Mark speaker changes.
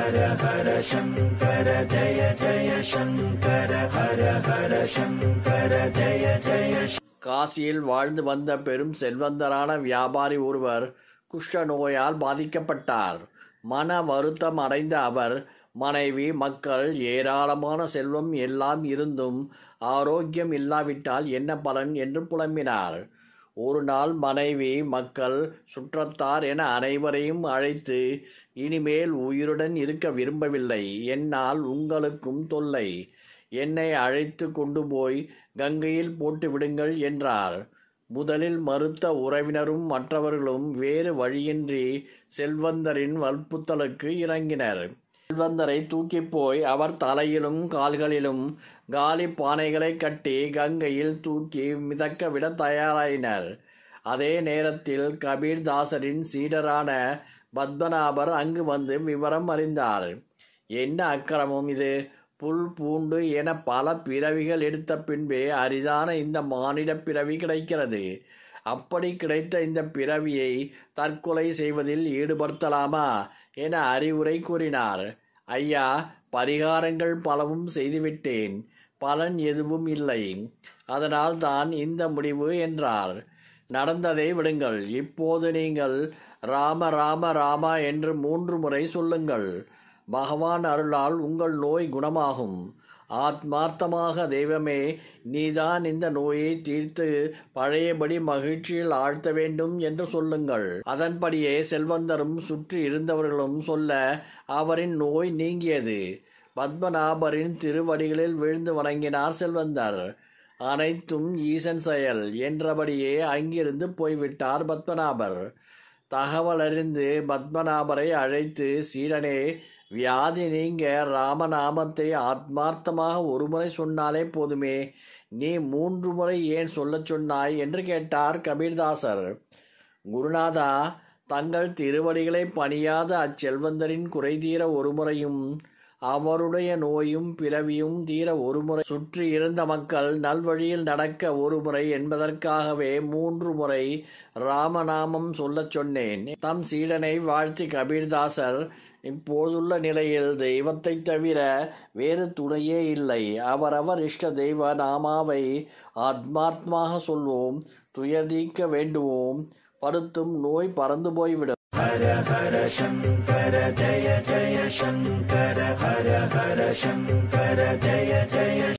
Speaker 1: ஹர ஹர சங்கர ஜய ஜய சங்கர ஹர ஹர சங்கர ஜய ஜய
Speaker 2: காசியில் வாழ்ந்து வந்த பெரும் செல்வந்தரான வியாபாரி ஒருவர் குஷ்ட நோயால் பாதிக்கப்பட்டார். மன வருத்தம் அடைந்த அவர் மனைவி மக்கள் ஏராளமான செல்வம் எல்லாம் இருந்தும் ஆரோக்கியம் இல்லாவிட்டால் என்ன பலன்? என்று புலம்பினார். ஒரு நாள் மனைவி மக்கள் சுற்றத்தார் என அனைவரையும் அழைத்து இனிமேல் உயிருடன் இருக்க விரும்பவில்லை. என்னால் உங்களுக்கும் தொல்லை. என்னை அழைத்து கொண்டு போய் கங்கையில் போட்டு விடுங்கள் என்றார். முதலில் மறுத்த உறவினரும் மற்றவர்களும் வேறு வழியின்றி செல்வந்தரின் வற்புத்தலுக்கு இறங்கினர். செல்வந்தரை தூக்கி போய் அவர் தலையிலும் கால்களிலும் காலி பானைகளை கட்டி கங்கையில் தூக்கி மிதக்க விட தயாராயினர். அதே நேரத்தில் கபீர்தாசரின் சீடரான பத்மநாபர் அங்கு வந்து விவரம் அறிந்தார். என்ன அக்கிரமம் இது? புல் பூண்டு என பல பிறவிகள் எடுத்த பின்பே அரிதான இந்த மானிட பிறவி கிடைக்கிறது. அப்படி கிடைத்த இந்த பிறவியை தற்கொலை செய்வதில் ஈடுபடுத்தலாமா என அறிவுரை கூறினார். ஐயா பரிகாரங்கள் பலவும் செய்துவிட்டேன். பலன் எதுவும் இல்லை. அதனால் தான் இந்த முடிவு என்றார். நடந்ததை விடுங்கள். இப்போது நீங்கள் ராம ராம ராமா என்று மூன்று முறை சொல்லுங்கள். பகவான் அருளால் உங்கள் நோய் குணமாகும். ஆத்மார்த்தமாக தெய்வமே நீதான் இந்த நோயை தீர்த்து பழையபடி மகிழ்ச்சியில் ஆழ்த்த வேண்டும் என்று சொல்லுங்கள். அதன்படியே செல்வந்தரும் சுற்றி இருந்தவர்களும் சொல்ல அவரின் நோய் நீங்கியது. பத்மநாபரின் திருவடிகளில் விழுந்து வணங்கினார் செல்வந்தர். அனைத்தும் ஈசன் செயல் என்றபடியே அங்கிருந்து போய்விட்டார் பத்மநாபர். தகவலறிந்து பத்மநாபரை அழைத்து சீடனே வியாதி நீங்க ராமநாமத்தை ஆத்மார்த்தமாக ஒருமுறை சொன்னாலே போதுமே. நீ மூன்று முறை ஏன் சொல்லச் சொன்னாய் என்று கேட்டார் கபீர்தாசர். குருநாதா தங்கள் திருவடிகளை பணியாத அச்செல்வந்தரின் குறைதீர ஒரு முறையும் அவருடைய நோயும் பிறவியும் தீர ஒருமுறை சுற்றி இருந்த மக்கள் நல்வழியில் நடக்க ஒருமுறை என்பதற்காகவே மூன்று முறை ராமநாமம் சொல்லச் சொன்னேன். தம் சீடனை வாழ்த்தி கபீர்தாசர் இப்போதுள்ள நிலையில் தெய்வத்தை தவிர வேறு துணையே இல்லை. அவரவர் இஷ்ட தெய்வ நாமாவை ஆத்மாத்மாக சொல்வோம் துயர்தீக்க வேண்டுவோம் படுத்தும் நோய் பறந்து போய்விடும்.
Speaker 1: ஹர ஹர சங்கர ஜய ஜய शङ्कर हर हर शङ्कर जय जय